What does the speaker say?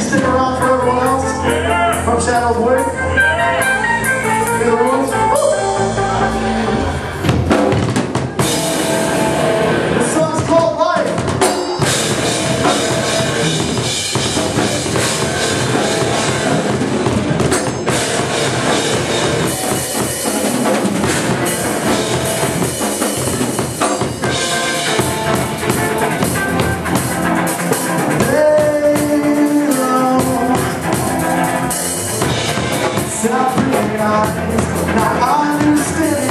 stick around for everyone else from Shadow Wood. suffering eyes, and I understand.